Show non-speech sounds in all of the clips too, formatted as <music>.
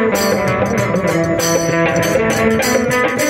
Thank you.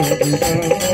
भगवान <laughs>